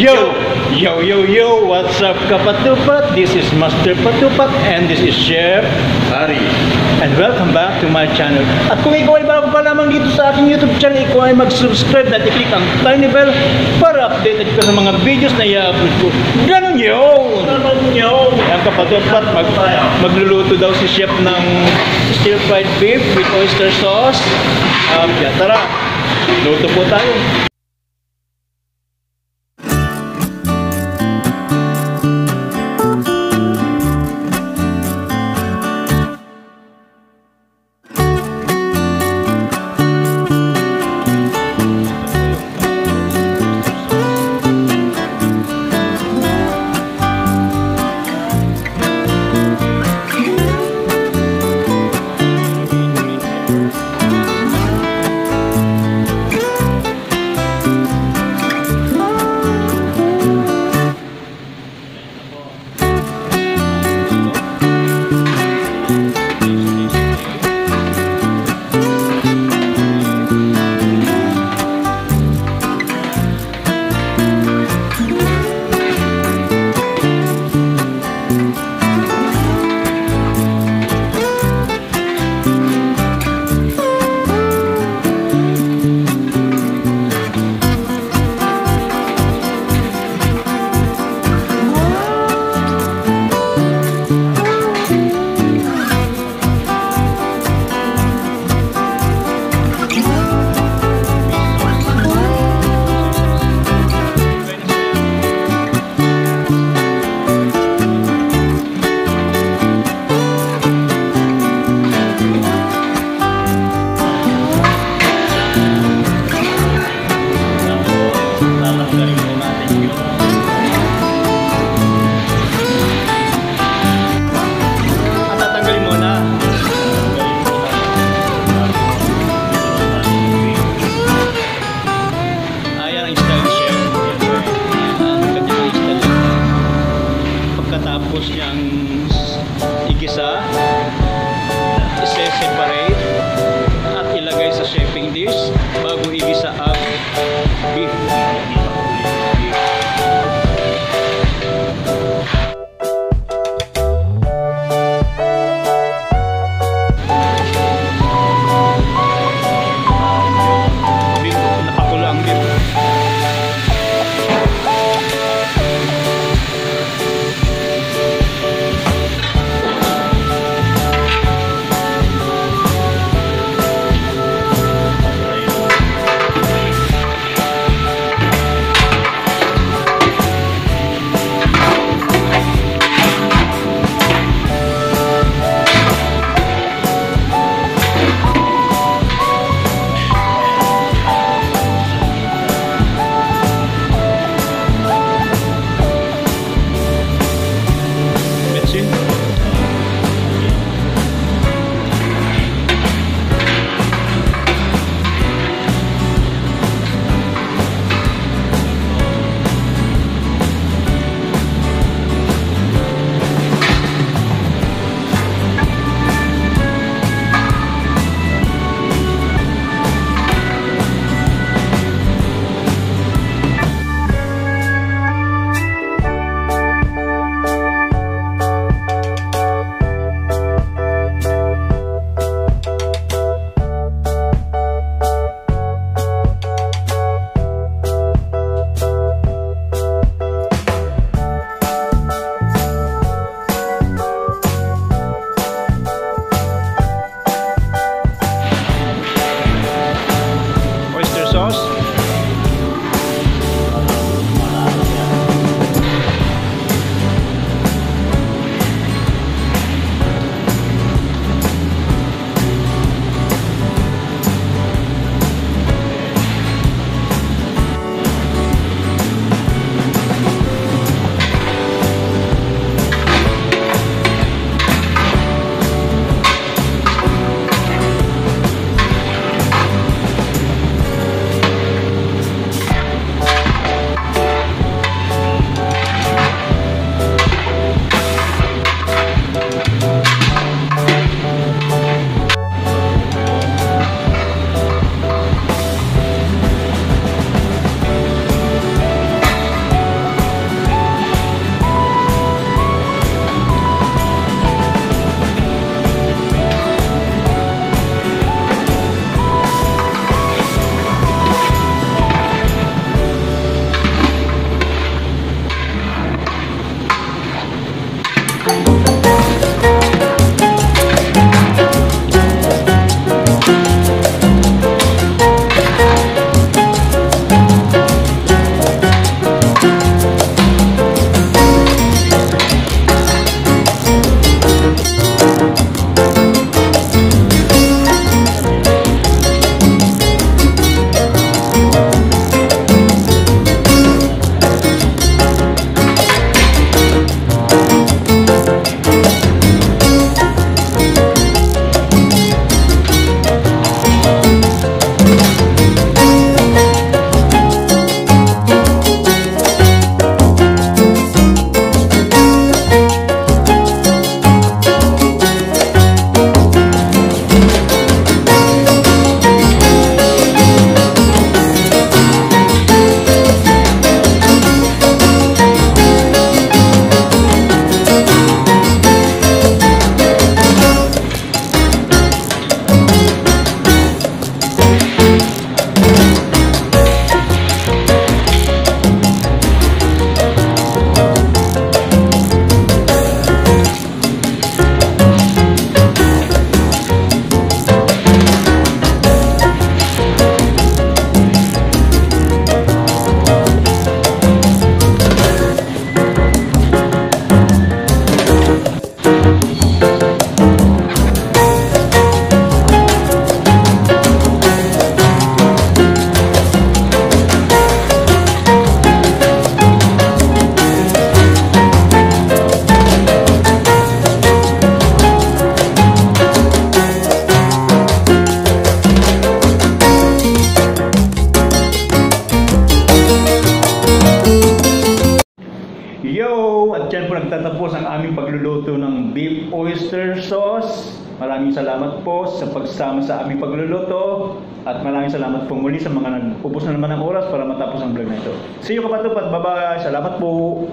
Yo! Yo, yo, yo! What's up, Kapatupat? This is Master Patupat and this is Chef Hari. and welcome back to my channel. At kung ikaw ay bago pa lamang dito sa aking YouTube channel, ikaw ay mag-subscribe at i-click ang tiny bell para updated ka sa mga videos na i-upload ko. Ganun yun! Ganun yun! Ang Kapatupat, mag magluluto daw si Chef ng stir-fried beef with oyster sauce. Um, yeah, tara! Luto po tayo. house. Nagtatapos ang aming pagluluto ng beef oyster sauce. Maraming salamat po sa pagsama sa aming pagluluto at maraming salamat po muli sa mga nag-ubos na naman ng oras para matapos ang vlog na ito. See you kapatid, bye-bye. Salamat po.